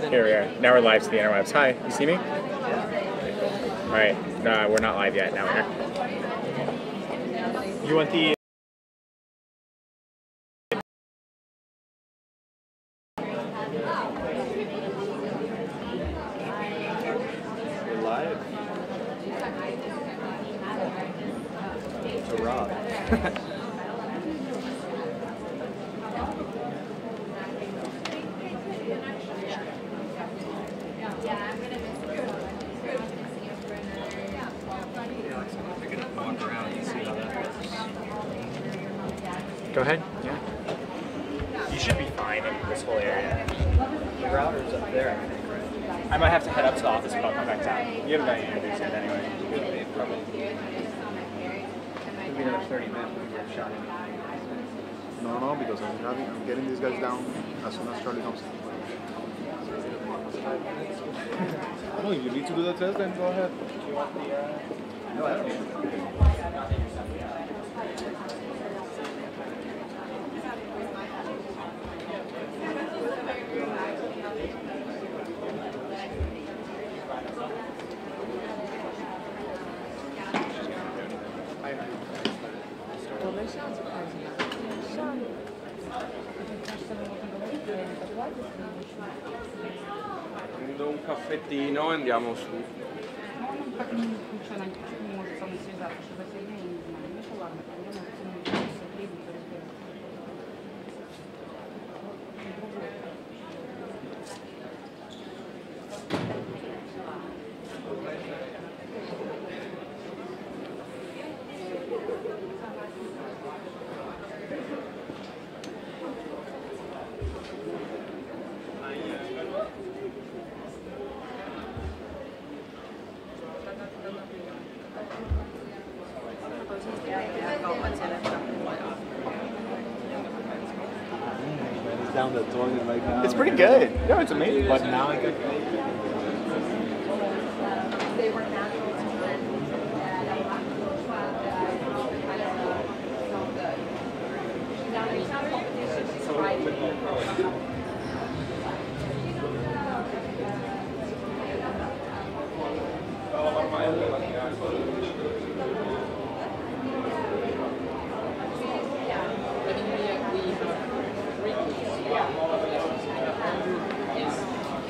Here we are. Now we're live to the interwebs. Hi, you see me? All right. Uh, we're not live yet. Now we're here. You want the? no vendíamos down the toilet right now. It's pretty good. No, it's amazing. But now I can.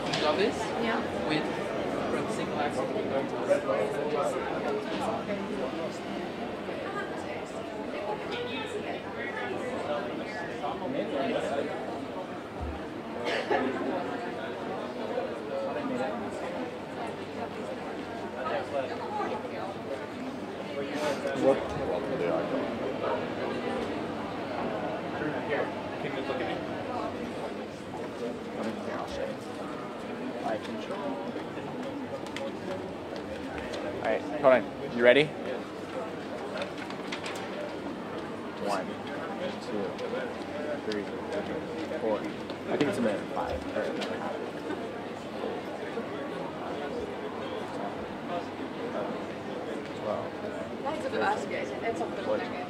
Is Jarvis with from Single Axel. What? Can you look at me? Here, I'll show you. I control. All right, hold on. You ready? One, two, three, four. I think it's a minute five. Or another half. Twelve. Fourteen.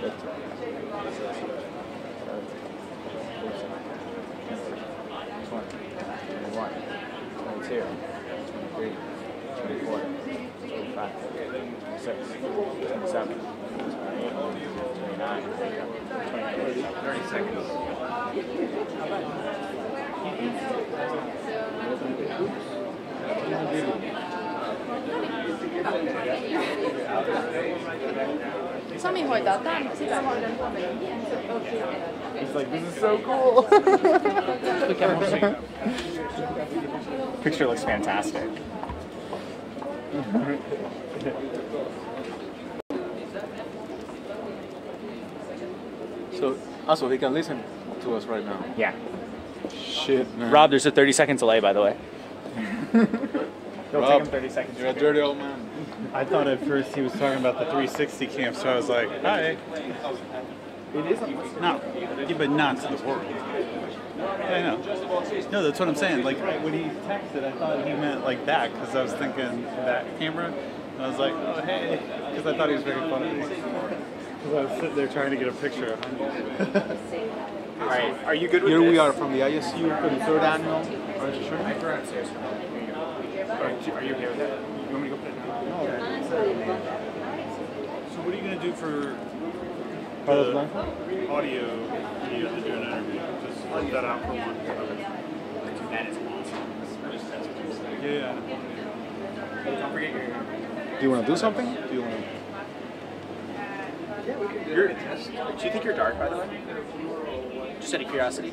Fifteen. Twenty-one, twenty-two, twenty-three, twenty-four, twenty-five, twenty-six, twenty-seven, twenty-eight, twenty-nine, thirty. 30 seconds. Sami hoitaa tän, sitä hoidan huomenna. He's like, this is so cool. Picture looks fantastic. So, also he can listen to us right now. Yeah. Shit, man. Rob, there's a 30 second delay, by the way. It'll Rob, take him 30 seconds. You're a dirty old man. I thought at first he was talking about the 360 camp, so I was like, hi. It is. No, yeah, but not to the world. Yeah, I know. No, that's what I'm saying. Like when he texted, I thought he meant like that because I was thinking that camera. And I was like, oh hey, because I thought he was very funny. Because I was sitting there trying to get a picture of him. All right, are you good with Here this? we are from the ISU 33rd annual. Are you sure? to run upstairs for now. Are you, are you okay with that? You want me to go put it down? So what are you gonna do for the Blanco? audio? You have to do an interview. Just put that out for one. That is awesome. Yeah, yeah. Don't forget your. Do you want to do something? Do you want to? You're, do you think you're dark, by the way? Just out of curiosity.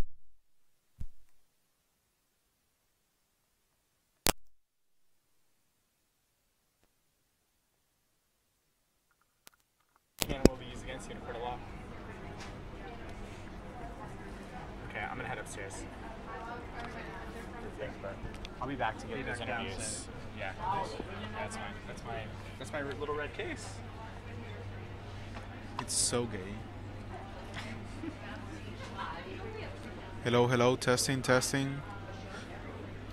in a court of law. Okay, I'm gonna head upstairs. I'll be back to get those interviews. Yeah, that's my that's my that's my little red case. It's so gay. Hello, hello, testing, testing.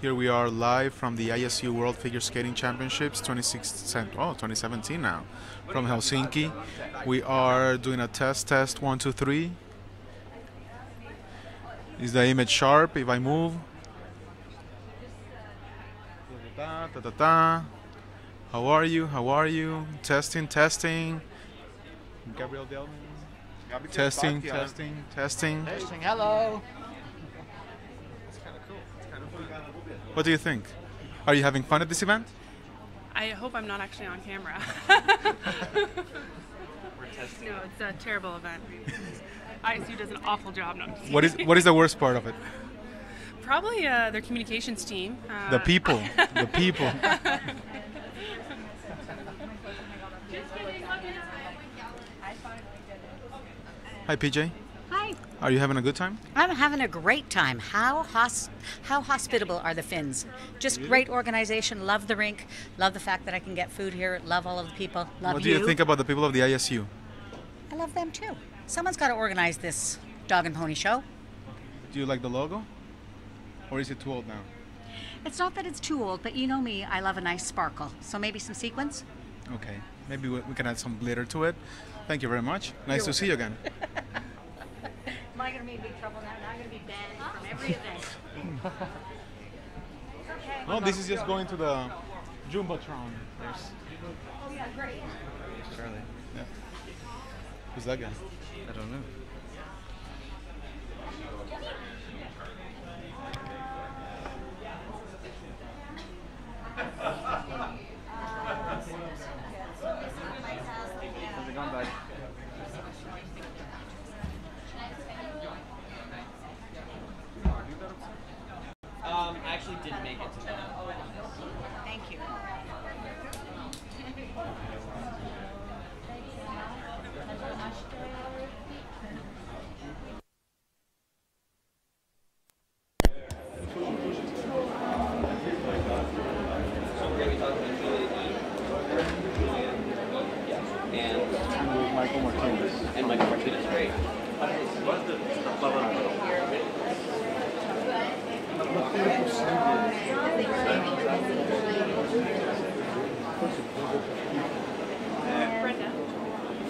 Here we are live from the ISU World Figure Skating Championships 26, oh, 2017 now, from Helsinki. We are doing a test, test, one, two, three. Is the image sharp if I move? Da, da, da, da. How are you? How are you? Testing, testing. Gabrielle Daleman. Testing, testing, testing. Testing, hello. What do you think? Are you having fun at this event? I hope I'm not actually on camera. No, it's a terrible event. ISU does an awful job. No, what is what is the worst part of it? Probably uh, their communications team. Uh, The people. The people. Hi PJ. Are you having a good time? I'm having a great time. How hos- how hospitable are the Finns? Just great organization. Love the rink. Love the fact that I can get food here. Love all of the people. Love what do you think about the people of the ISU? I love them too. Someone's got to organize this dog and pony show. Do you like the logo? Or is it too old now? It's not that it's too old, but you know me. I love a nice sparkle. So maybe some sequins. Okay. Maybe we we can add some glitter to it. Thank you very much. Nice to see you again. Am I going to be in big trouble now? Now I'm going to be banned from every event. No, this is just going to the Jumbotron. There's Oh yeah, great. Charlie. yeah. Who's that guy? I don't know.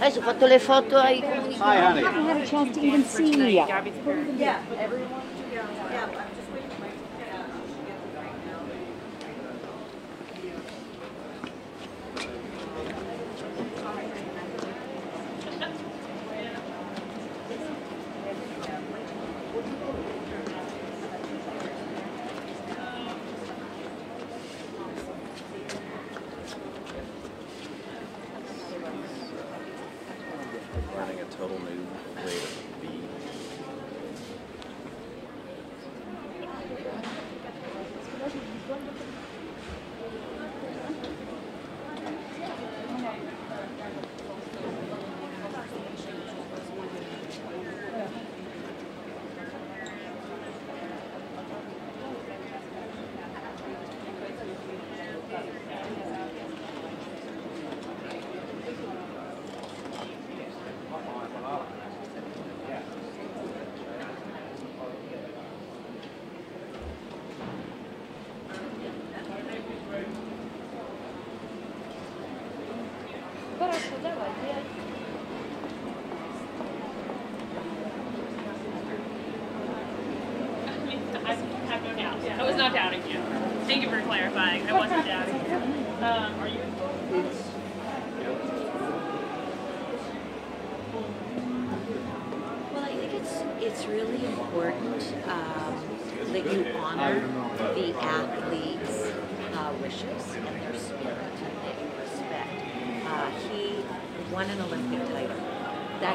Adesso ho fatto le foto ai comunicatori.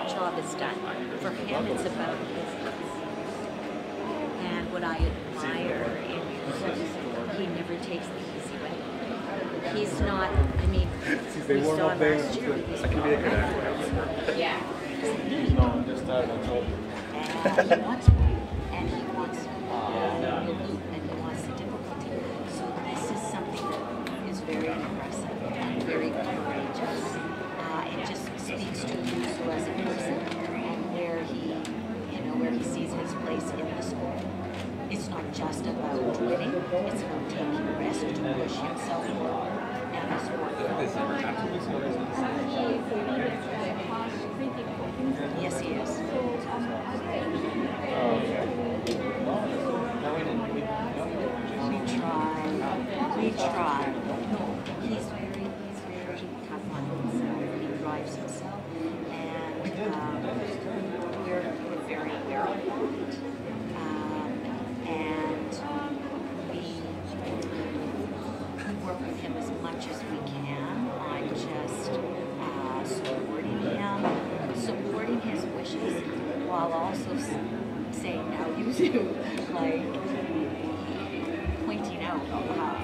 That job is done. For him, it's about business. And what I admire in him, he never takes the easy way. He's not. I mean, they we saw last year. He's I can be a good not- Yeah. No, I'm just. I told you. and he wants in the sport. It's not just about winning; it's about taking risk to push himself forward and the sport forward. Yes, he is. We try. We try. He's very, he's very tough on himself. He drives himself, and um, we're, we're very aware of that. Um, and we, we work with him as much as we can on just uh, supporting him, supporting his wishes, while also saying, now you do, like, pointing out how,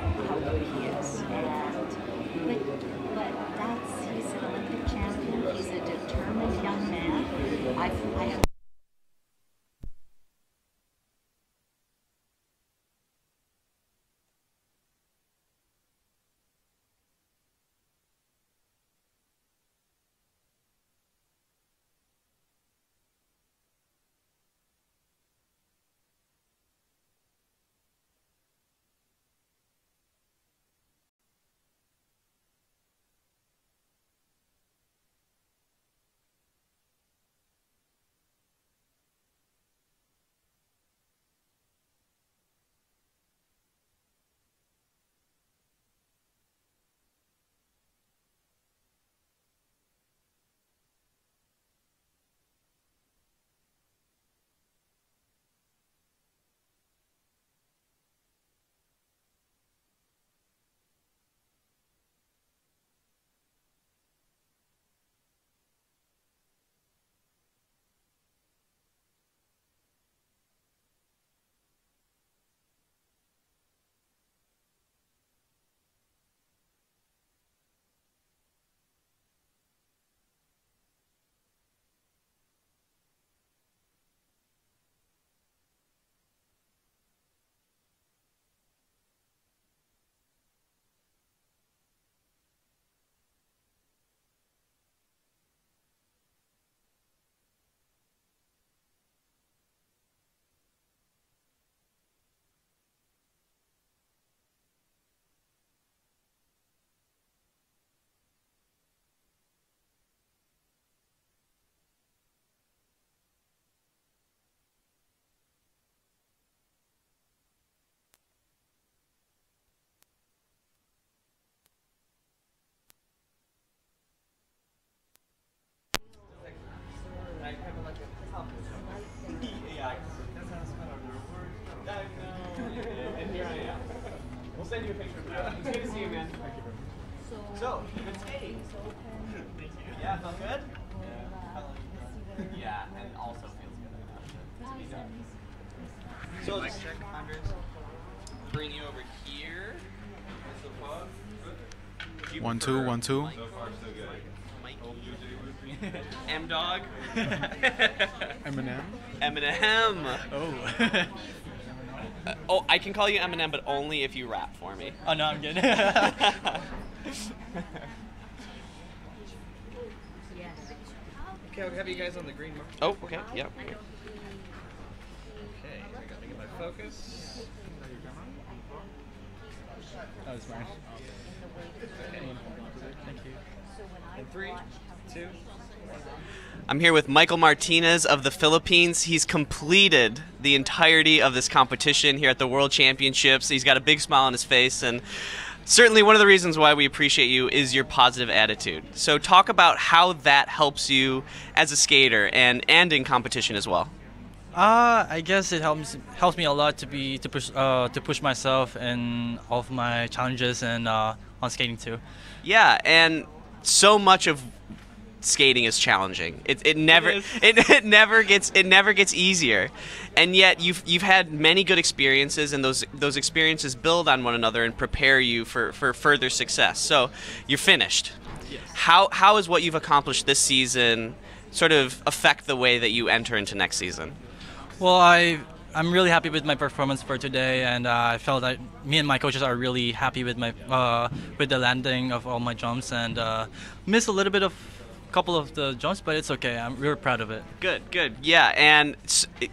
good. Do you One, two, prefer one, two. Mike- Mikey? M Dog. Eminem. Eminem. Oh. Uh, oh, I can call you Eminem, but only if you rap for me. Oh no, I'm good. Okay, I'll have you guys on the green mark. Oh, okay, yep. Okay, I gotta get my focus. That was mine. Okay. Thank you. In three, two, I'm here with Michael Martinez of the Philippines. He's completed the entirety of this competition here at the World Championships. He's got a big smile on his face, and certainly one of the reasons why we appreciate you is your positive attitude. So, talk about how that helps you as a skater and, and in competition as well. Uh, I guess it helps helps me a lot to be to push uh, to push myself and all of my challenges and uh, on skating too. Yeah, and so much of skating is challenging. It, it never it, it, never gets it never gets easier, and yet you've you've had many good experiences, and those those experiences build on one another and prepare you for, for further success. So you're finished. Yes. How how is what you've accomplished this season sort of affect the way that you enter into next season? Well, I I'm really happy with my performance for today, and uh, I felt that me and my coaches are really happy with my uh, with the landing of all my jumps, and uh, missed a little bit of a couple of the jumps, but it's okay. I'm really proud of it. Good, good. Yeah, and it-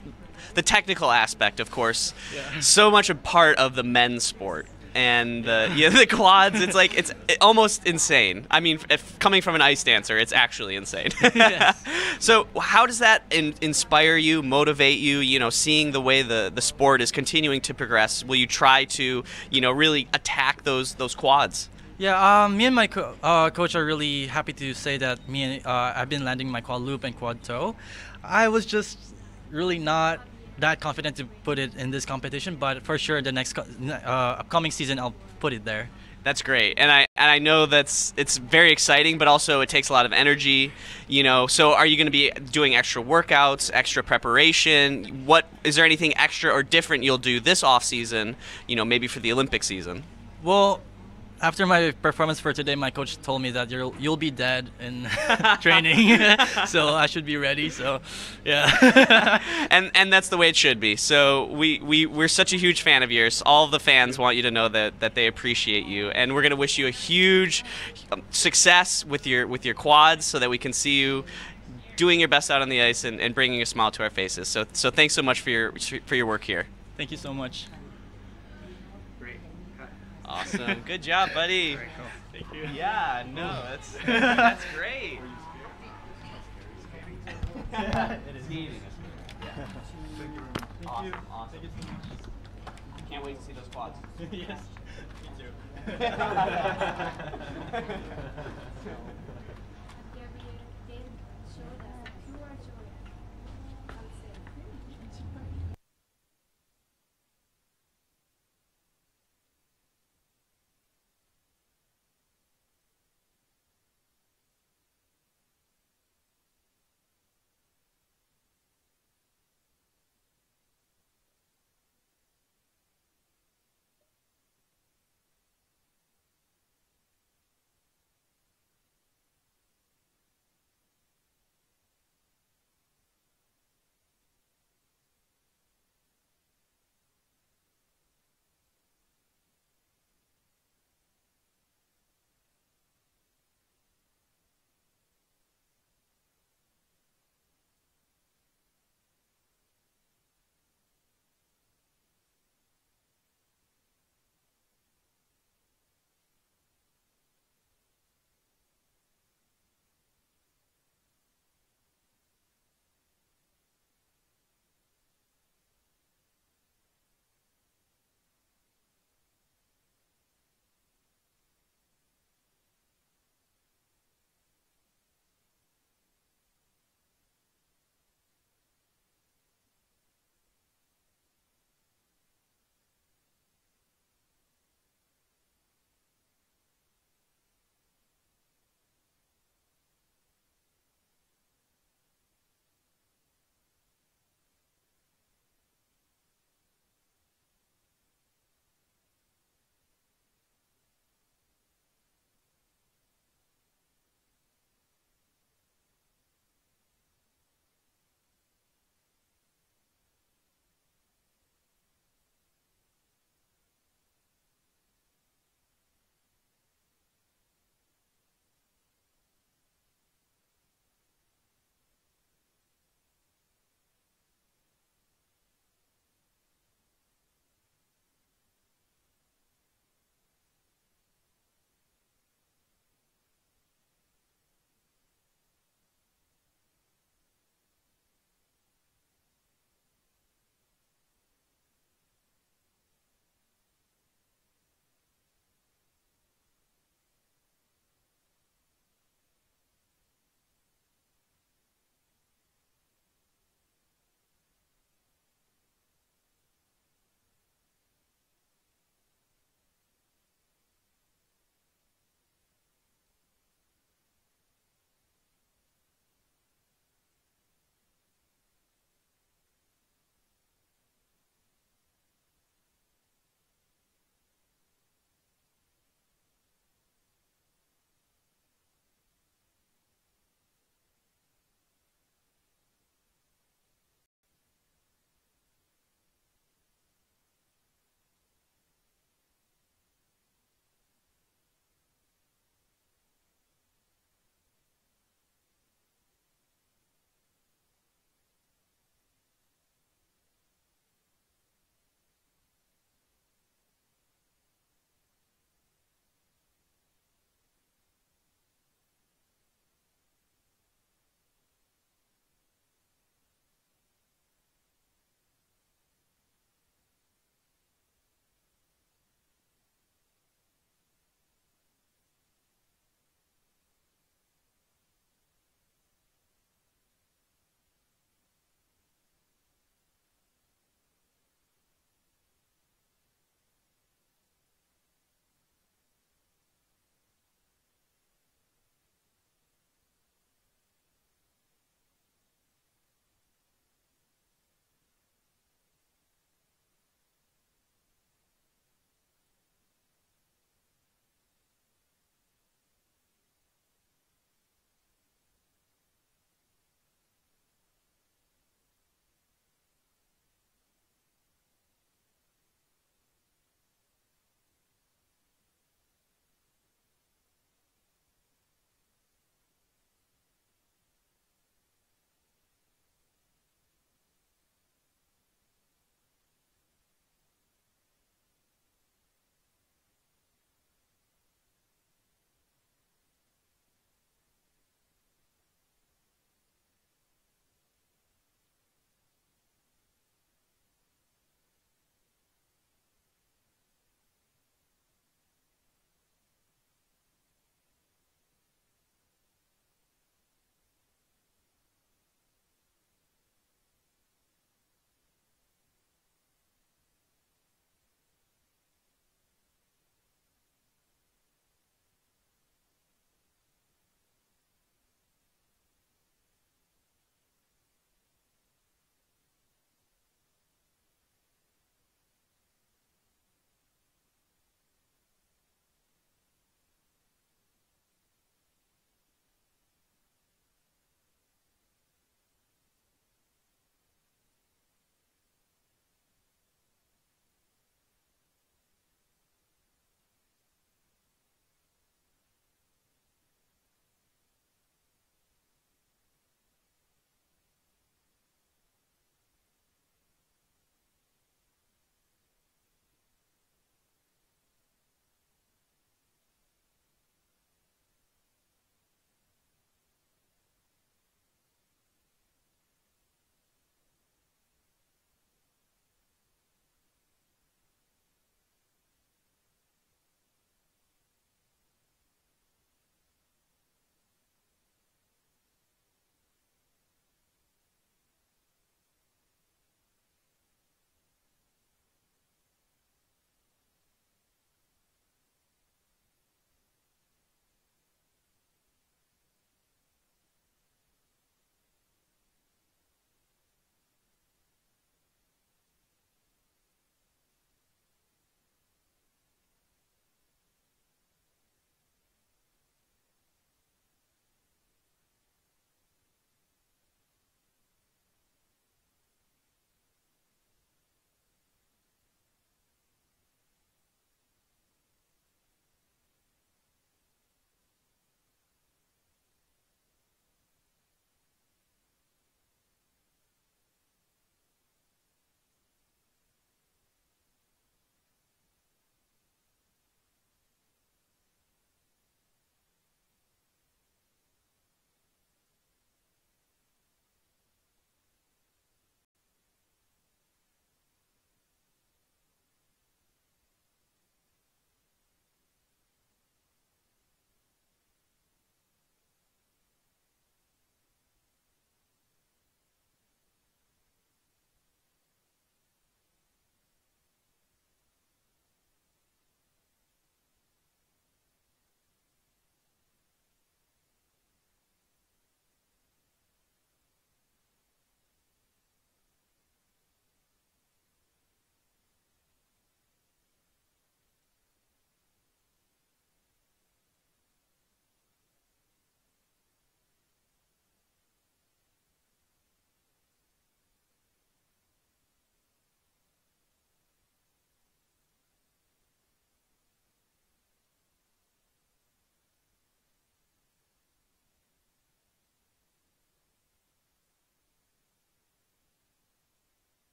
the technical aspect, of course, Yeah. so much a part of the men's sport. And the yeah, the quads, it's like it's almost insane. I mean, if coming from an ice dancer, it's actually insane. so, how does that in, inspire you, motivate you? You know, seeing the way the, the sport is continuing to progress, will you try to, you know, really attack those those quads? Yeah, um, me and my co- uh, coach are really happy to say that me and uh, I've been landing my quad loop and quad toe. I was just really not that confident to put it in this competition, but for sure the next uh, upcoming season I'll put it there. That's great, and I and I know that's it's very exciting, but also it takes a lot of energy, you know. So, are you going to be doing extra workouts, extra preparation? What is there anything extra or different you'll do this off season? You know, maybe for the Olympic season. Well, after my performance for today, my coach told me that you'll you'll be dead in training, so I should be ready. So, yeah. and and that's the way it should be. So we, we we're such a huge fan of yours. All of the fans want you to know that that they appreciate you, and we're gonna wish you a huge um, success with your with your quads, so that we can see you doing your best out on the ice and, and bringing a smile to our faces. So so thanks so much for your for your work here. Thank you so much. Awesome. Good job, buddy. Thank you. Yeah, no, that's that's great. it is neat. Awesome, awesome. Can't wait to see those quads. yes, me too.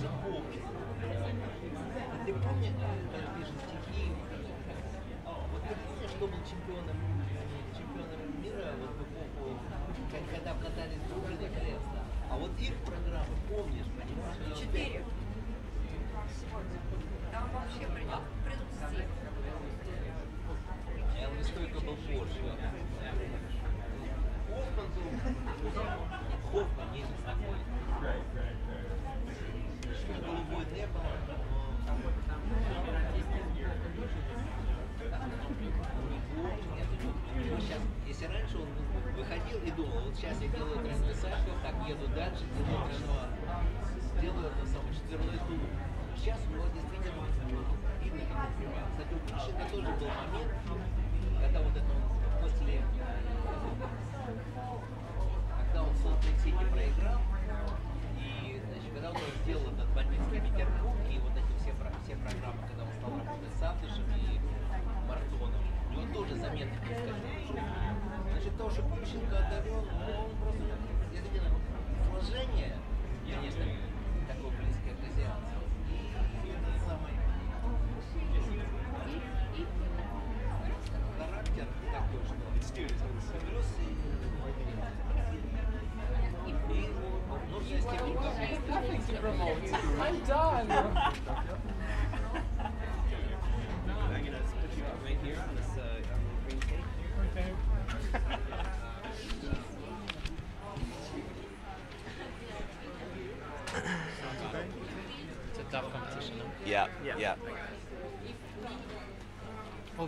Жаковки. Ты помнишь, э, когда пишешь стихи? А, вот ты помнишь, что был чемпионом, э, чемпионом мира вот в эпоху, когда катались дружины креста? А вот их программы помнишь, понимаешь? Четыре. Там вообще придет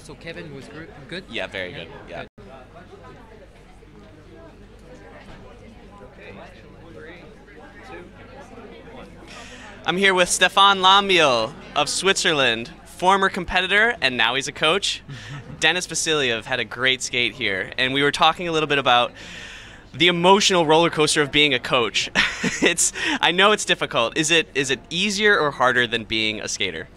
so Kevin was gr- good? Yeah, very good. Yeah. Okay. Three, two, one. I'm here with Stéphane Lambiel of Switzerland, former competitor, and now he's a coach. Deniss Vasiljevs had a great skate here, and we were talking a little bit about the emotional roller coaster of being a coach. it's I know it's difficult. Is it is it easier or harder than being a skater?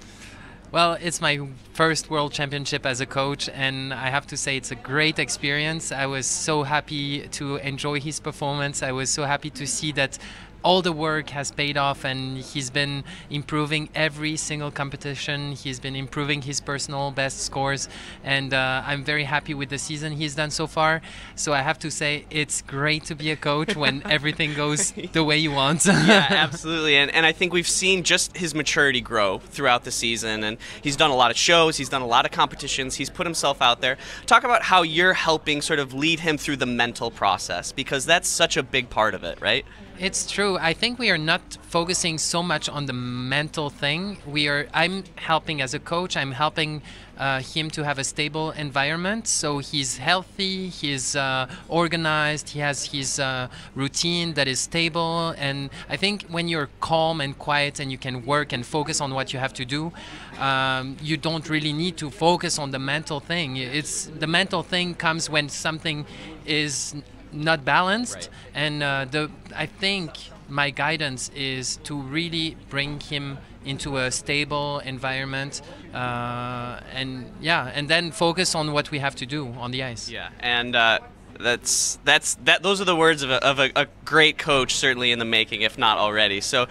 Well, it's my first world championship as a coach, and I have to say it's a great experience. I was so happy to enjoy his performance. I was so happy to see that all the work has paid off, and he's been improving every single competition. He's been improving his personal best scores, and uh, I'm very happy with the season he's done so far. So I have to say it's great to be a coach when everything goes the way you want. yeah, absolutely. And, and I think we've seen just his maturity grow throughout the season. And he's done a lot of shows, he's done a lot of competitions, he's put himself out there. Talk about how you're helping sort of lead him through the mental process because that's such a big part of it, right? It's true. I think we are not focusing so much on the mental thing. We are. I'm helping as a coach. I'm helping uh, him to have a stable environment. So he's healthy. He's uh, organized. He has his uh, routine that is stable. And I think when you're calm and quiet and you can work and focus on what you have to do, um, you don't really need to focus on the mental thing. It's the mental thing comes when something is not balanced and uh, the i think my guidance is to really bring him into a stable environment uh, and yeah and then focus on what we have to do on the ice Yeah, and uh, that's that's that. Those are the words of, a, of a, a great coach, certainly in the making, if not already. So,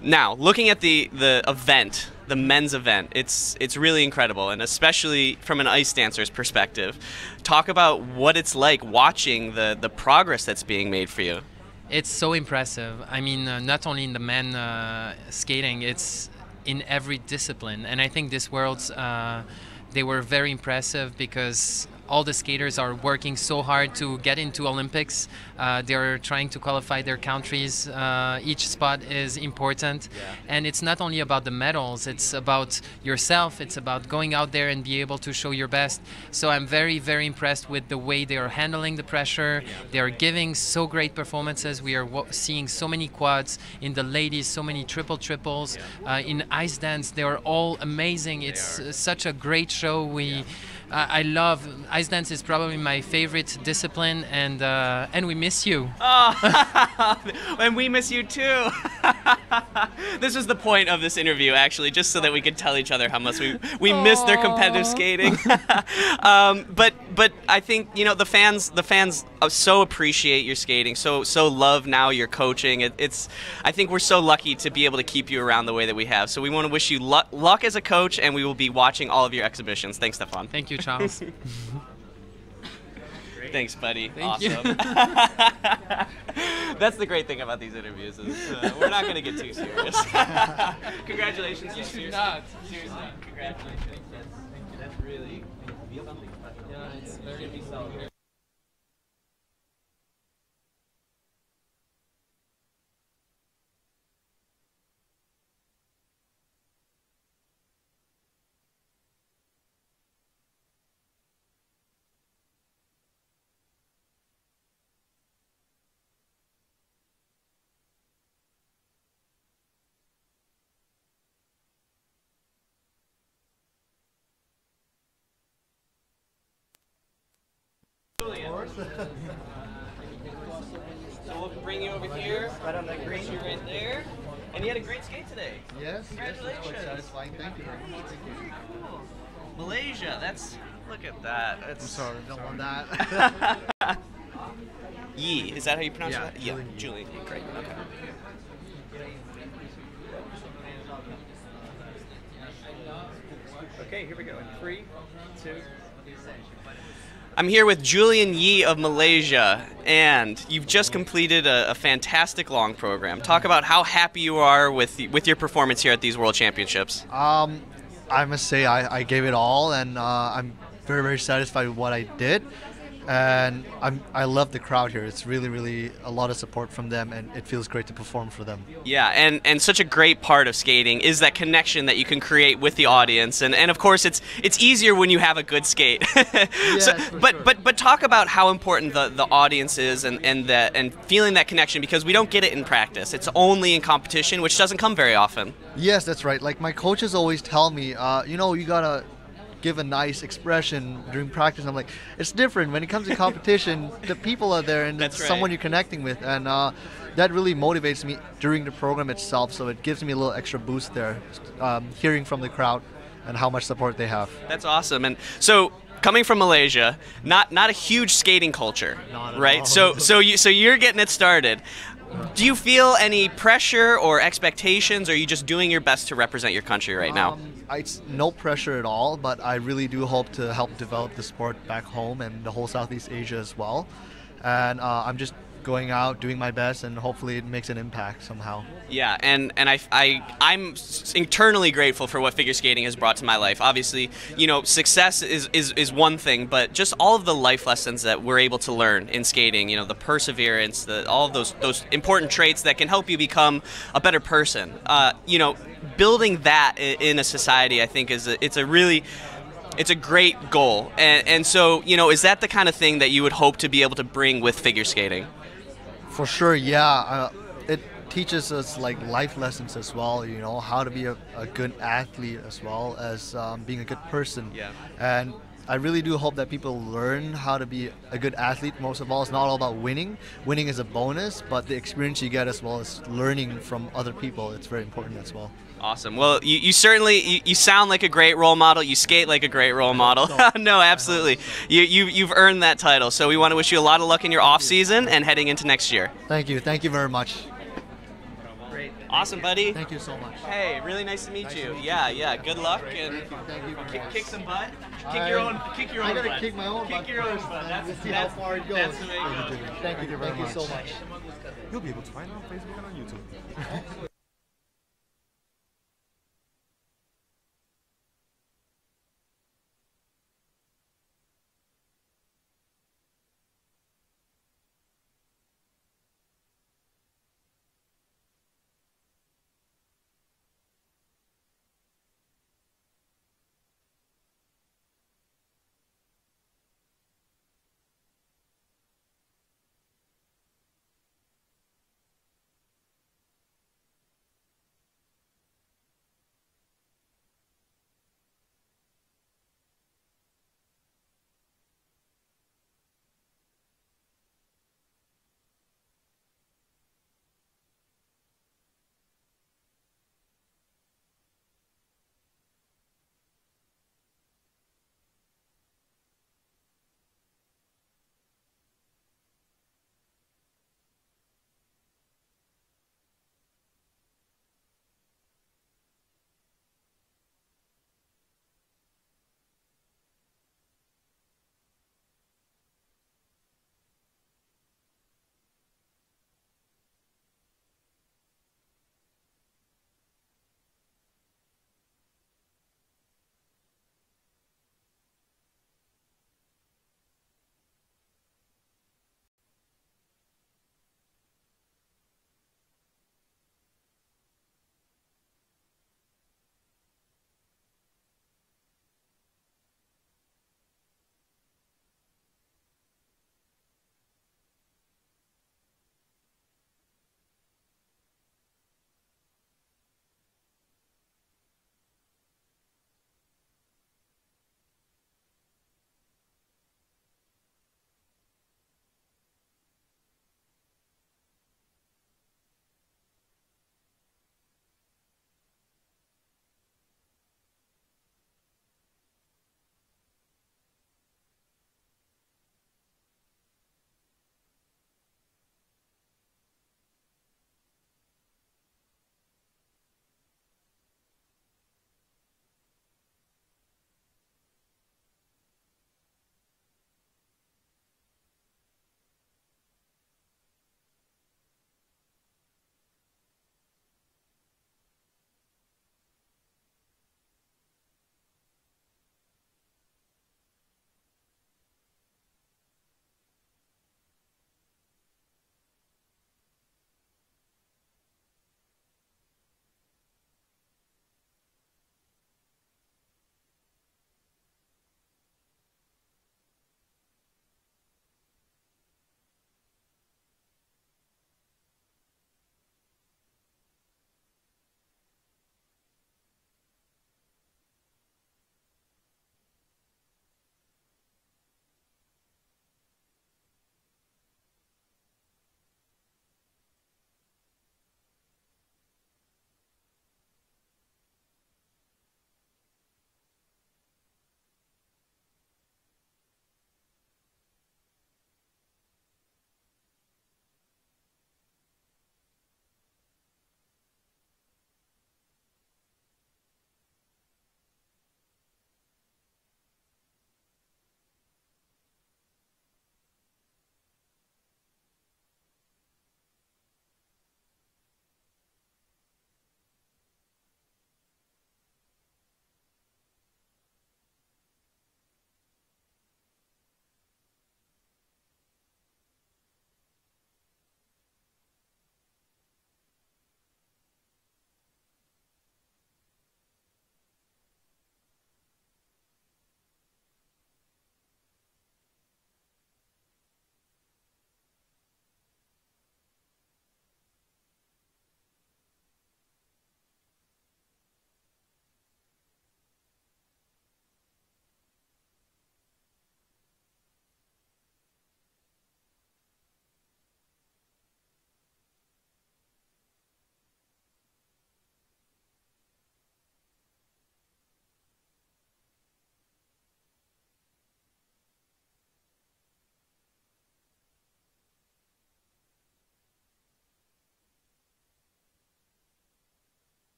now looking at the the event, the men's event, it's it's really incredible, and especially from an ice dancer's perspective. Talk about what it's like watching the the progress that's being made for you. It's so impressive. I mean, uh, not only in the men uh, skating, it's in every discipline. And I think this world's uh, they were very impressive because all the skaters are working so hard to get into Olympics. Uh, they're trying to qualify their countries. Uh, each spot is important, and it's not only about the medals. It's about yourself. It's about going out there and be able to show your best. So I'm very, very impressed with the way they are handling the pressure. They are giving so great performances. We are seeing so many quads in the ladies, so many triple triples. Uh, in ice dance, they are all amazing. It's such a great show. We. I I love ice dance is probably my favorite discipline and uh, and we miss you. Oh, and we miss you too. this is the point of this interview, actually, just so that we could tell each other how much we we miss their competitive skating. um, but but I think you know the fans the fans uh, so appreciate your skating, so so love now your coaching. It, it's I think we're so lucky to be able to keep you around the way that we have. So we want to wish you luck, luck as a coach, and we will be watching all of your exhibitions. Thanks, Stéphane. Thank you. Charles. Thanks, buddy. Thank you. awesome. That's the great thing about these interviews is uh, we're not going to get too serious. Congratulations. You Seriously. should not. Seriously, congratulations. That's, that's really something special. Yeah, it's very So we'll bring you over here. Right on that green. You right there. And you had a great skate today. Yes, Congratulations. yes, satisfying. Thank you. Very much thank cool. Malaysia. That's look at that. That's, I'm sorry, don't want that. Yee. Is that how you pronounce Yeah, that? Yee. Julian. Yee. Great. Okay. Okay, here we go. In three, two. I'm here with Julian Yee of Malaysia, and you've just completed a, a fantastic long program. Talk about how happy you are with with your performance here at these World Championships. Um, I must say I, I gave it all, and uh, I'm very very satisfied with what I did. And I'm I love the crowd here. It's really really a lot of support from them, and it feels great to perform for them. Yeah, and, and such a great part of skating is that connection that you can create with the audience, and, and of course it's it's easier when you have a good skate. so, but but but talk about how important the, the audience is, and and that and feeling that connection because we don't get it in practice. It's only in competition, which doesn't come very often. Yes, that's right. Like my coaches always tell me, uh, you know, you gotta give a nice expression during practice. I'm like, it's different when it comes to competition. the people are there, and That's it's right. someone you're connecting with, and uh, that really motivates me during the program itself. So it gives me a little extra boost there, um, hearing from the crowd and how much support they have. That's awesome. And so coming from Malaysia, not not a huge skating culture, right? all. So so you so you're getting it started. Do you feel any pressure or expectations, or are you just doing your best to represent your country right now? Um, it's no pressure at all, but I really do hope to help develop the sport back home and the whole Southeast Asia as well. And uh, I'm just going out, doing my best, and hopefully it makes an impact somehow. Yeah, and and I I I'm internally grateful for what figure skating has brought to my life. Obviously, you know, success is is is one thing, but just all of the life lessons that we're able to learn in skating, you know, the perseverance, the all of those those important traits that can help you become a better person. Uh, you know, building that in a society, I think is a, it's a really it's a great goal. And and so, you know, is that the kind of thing that you would hope to be able to bring with figure skating? For sure, yeah. Uh, it teaches us like life lessons as well. You know how to be a, a good athlete as well as um, being a good person. Yeah. And I really do hope that people learn how to be a good athlete. Most of all, it's not all about winning. Winning is a bonus, but the experience you get as well as learning from other people. It's very important as well. Awesome. Well, you, you certainly you, you sound like a great role model. You skate like a great role model. no, absolutely. You, you you've earned that title. So we want to wish you a lot of luck in your off season and heading into next year. Thank you. Thank you very much. Great. Awesome, buddy. Thank you so much. Hey, really nice to meet you. Yeah, yeah. Good luck and kick, kick some butt. Kick your own. Kick your own. I gotta butt. kick my own Kick butt your own first, butt. and That's, we'll see that's, how far it goes. That's the way it goes. Thank you very Thank you much. so much. You'll be able to find it on Facebook and on YouTube.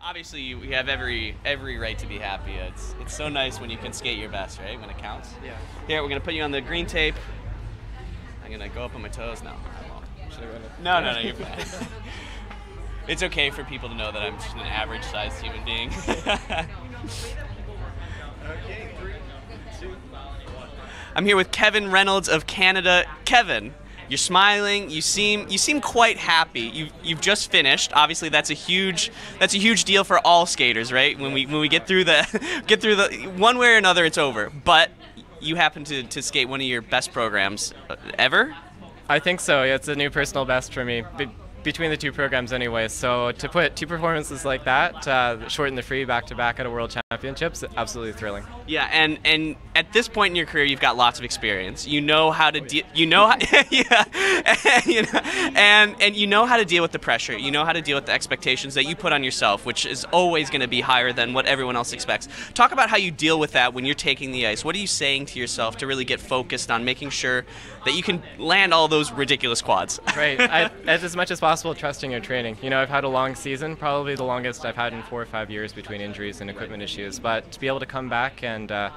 Obviously, you you have every every right to be happy. It's it's so nice when you can skate your best, right? When it counts. Yeah. Here, we're gonna put you on the green tape. I'm gonna go up on my toes now. I won't. Should I run it? No, no, no, you're fine. it's okay for people to know that I'm just an average-sized human being. I'm here with Kevin Reynolds of Canada. Kevin, you're smiling. You seem you seem quite happy. You you've just finished. Obviously, that's a huge that's a huge deal for all skaters, right? When we when we get through the get through the one way or another, it's over. But you happen to, to skate one of your best programs uh, ever. I think so. Yeah, it's a new personal best for me. Be- between the two programs, anyway. So to put two performances like that, uh, short and the free, back to back at a World Championships, absolutely thrilling. Yeah, and and at this point in your career, you've got lots of experience. You know how to oh, deal. You know, how, yeah, and, you know, and and you know how to deal with the pressure. You know how to deal with the expectations that you put on yourself, which is always going to be higher than what everyone else expects. Talk about how you deal with that when you're taking the ice. What are you saying to yourself to really get focused on making sure that you can land all those ridiculous quads? Right. I, as, as much as possible, trusting your training. You know, I've had a long season, probably the longest I've had in four or five years between injuries and equipment issues. But to be able to come back and uh,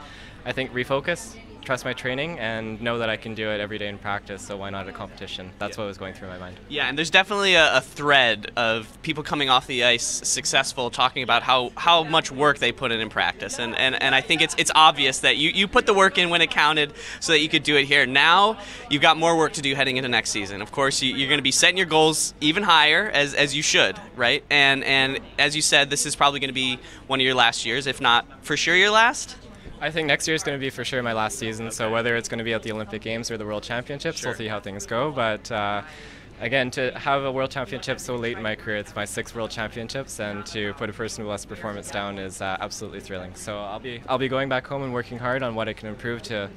I think refocus, trust my training, and know that I can do it every day in practice. So why not a competition? That's what was going through my mind. Yeah, and there's definitely a, a thread of people coming off the ice successful talking about how, how much work they put in in practice. And, and, and I think it's, it's obvious that you, you put the work in when it counted so that you could do it here. Now you've got more work to do heading into next season. Of course, you, you're going to be setting your goals even higher, as, as you should, right? And, and as you said, this is probably going to be one of your last years, if not for sure your last. I think next year is going to be for sure my last season. So whether it's going to be at the Olympic Games or the World Championships, we'll see how things go. But uh, again, to have a World Championship so late in my career, it's my sixth World Championships, and to put a personal best performance down is uh, absolutely thrilling. So I'll be I'll be going back home and working hard on what I can improve to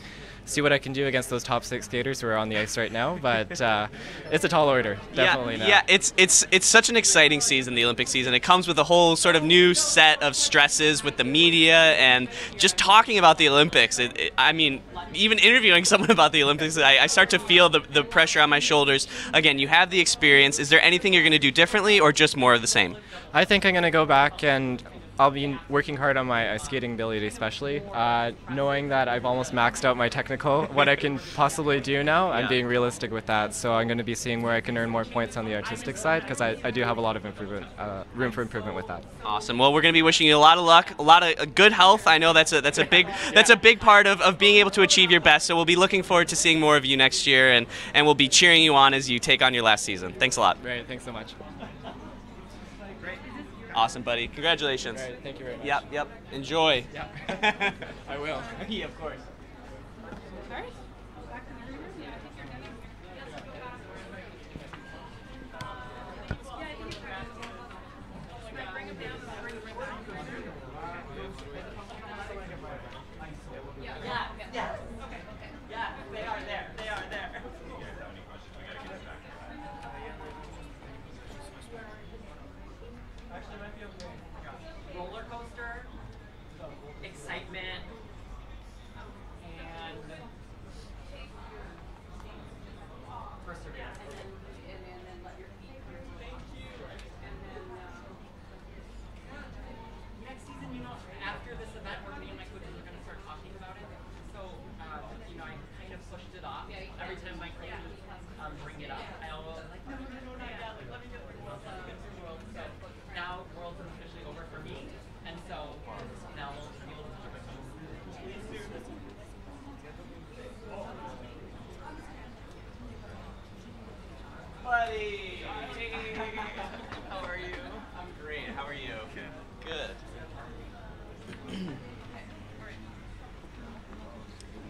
see what I can do against those top six skaters who are on the ice right now. But uh, it's a tall order, definitely. yeah, now. yeah, it's it's it's such an exciting season, the Olympic season. It comes with a whole sort of new set of stresses with the media and just talking about the Olympics. It, it, I mean, even interviewing someone about the Olympics, I, I start to feel the, the pressure on my shoulders. Again, you have the experience. Is there anything you're going to do differently, or just more of the same? I think I'm going to go back and I'll be working hard on my uh, skating ability, especially uh, knowing that I've almost maxed out my technical, what I can possibly do now. I'm Yeah. being realistic with that, so I'm going to be seeing where I can earn more points on the artistic side because I, I do have a lot of improvement, uh, room for improvement with that. Awesome. Well, we're going to be wishing you a lot of luck, a lot of good health. I know that's a that's a big that's a big part of, of being able to achieve your best. So we'll be looking forward to seeing more of you next year, and and we'll be cheering you on as you take on your last season. Thanks a lot. Great, thanks so much. Awesome, buddy. Congratulations. All right, thank you very much. Yep, yep. Enjoy. Yep. I will. yeah, of course. roller coaster, excitement, and perseverance. Next season, you know, after this event, where me and my coaches are going to start talking about it. So, uh, you know, I kind of pushed it off. Every time my coaches um, bring it up, I always like, no, no, no, no, not yet. Like, let me get through world, let me get through world. So now world's officially over for me, and so now we'll be able to touch my toes. Buddy. How are you? I'm great. How are you? Good.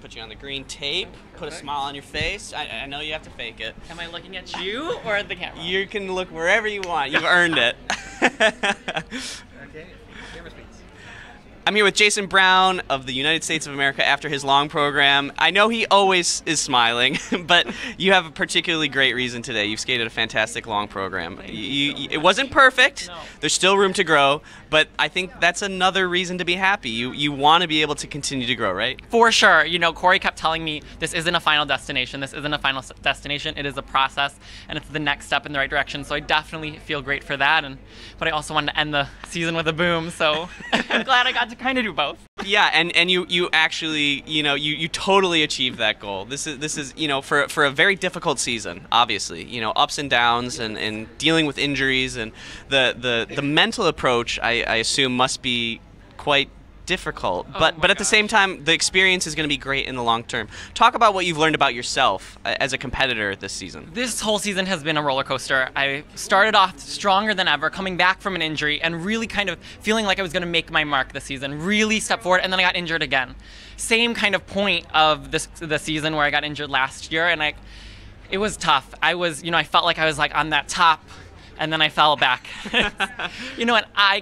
Put you on the green tape. Put a smile on your face. I, I know you have to fake it. Am I looking at you or at the camera? You can look wherever you want. You've earned it. Okay, camera speeds. I'm here with Jason Brown of the United States of America after his long program. I know he always is smiling, but you have a particularly great reason today. You've skated a fantastic long program. You, you, it wasn't perfect. There's still room to grow, but I think that's another reason to be happy. You you want to be able to continue to grow, right? For sure. You know, Kori kept telling me this isn't a final destination. This isn't a final destination. It is a process, and it's the next step in the right direction. So I definitely feel great for that. And but I also wanted to end the season with a boom. So I'm glad I got to kind of do both. Yeah, and, and you, you actually you know you, you totally achieved that goal. This is this is you know for for a very difficult season, obviously you know ups and downs and, and dealing with injuries and the, the, the mental approach I, I assume must be quite difficult. But but at the same time, the experience is going to be great in the long term. Talk about what you've learned about yourself uh, as a competitor this season. This whole season has been a roller coaster. I started off stronger than ever, coming back from an injury and really kind of feeling like I was going to make my mark this season, really step forward, and then I got injured again. Same kind of point of this the season where I got injured last year, and I, it was tough. I was, you know, I felt like I was like on that top, and then I fell back. you know, and I